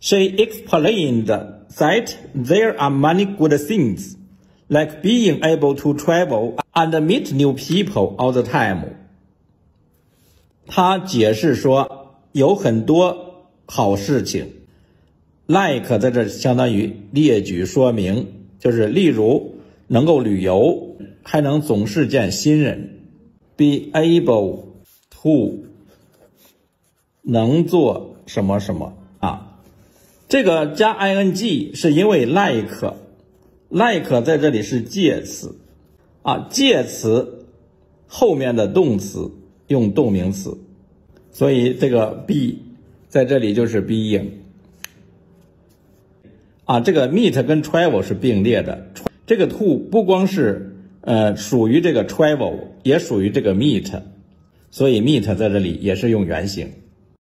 She explained that there are many good things, like being able to travel and meet new people all the time. 她解释说，有很多好事情，like 在这相当于列举说明，就是例如能够旅游，还能总是见新人，be able to 能做什么什么？这个加 ing 是因为 like，like 在这里是介词啊，介词后面的动词用动名词，所以这个 be 在这里就是 being 啊。这个 meet 跟 travel 是并列的，这个 to 不光是呃属于这个 travel，也属于这个 meet，所以 meet 在这里也是用原形。